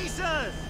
Jesus!